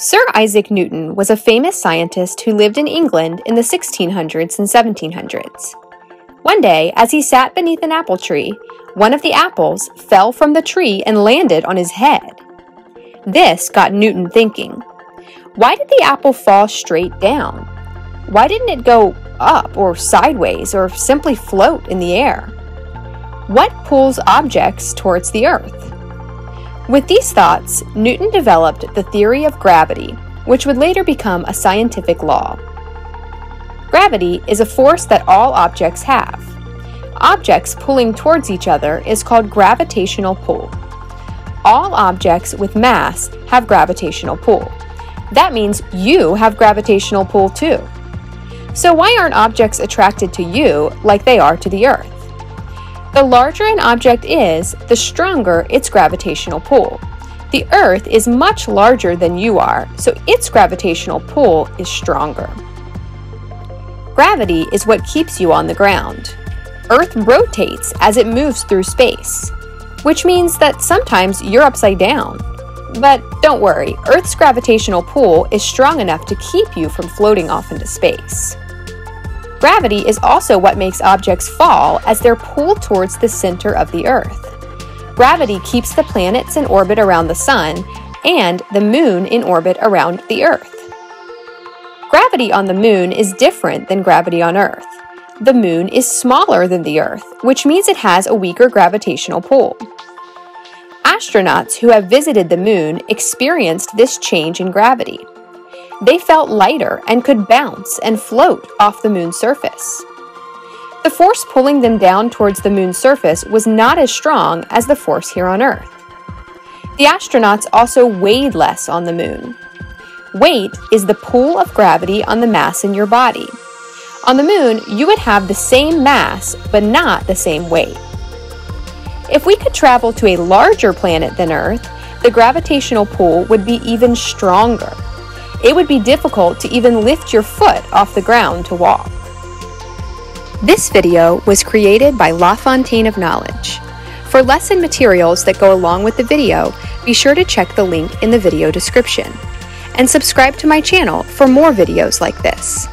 Sir Isaac Newton was a famous scientist who lived in England in the 1600s and 1700s. One day, as he sat beneath an apple tree, one of the apples fell from the tree and landed on his head. This got Newton thinking why did the apple fall straight down? Why didn't it go up or sideways or simply float in the air? What pulls objects towards the earth? With these thoughts, Newton developed the theory of gravity, which would later become a scientific law. Gravity is a force that all objects have. Objects pulling towards each other is called gravitational pull. All objects with mass have gravitational pull. That means you have gravitational pull too. So why aren't objects attracted to you like they are to the Earth? The larger an object is, the stronger its gravitational pull. The Earth is much larger than you are, so its gravitational pull is stronger. Gravity is what keeps you on the ground. Earth rotates as it moves through space, which means that sometimes you're upside down. But don't worry, Earth's gravitational pull is strong enough to keep you from floating off into space. Gravity is also what makes objects fall as they're pulled towards the center of the Earth. Gravity keeps the planets in orbit around the Sun and the Moon in orbit around the Earth. Gravity on the Moon is different than gravity on Earth. The Moon is smaller than the Earth, which means it has a weaker gravitational pull. Astronauts who have visited the Moon experienced this change in gravity they felt lighter and could bounce and float off the moon's surface. The force pulling them down towards the moon's surface was not as strong as the force here on Earth. The astronauts also weighed less on the moon. Weight is the pull of gravity on the mass in your body. On the moon, you would have the same mass, but not the same weight. If we could travel to a larger planet than Earth, the gravitational pull would be even stronger it would be difficult to even lift your foot off the ground to walk. This video was created by LaFountaine of Knowledge. For lesson materials that go along with the video, be sure to check the link in the video description. And subscribe to my channel for more videos like this.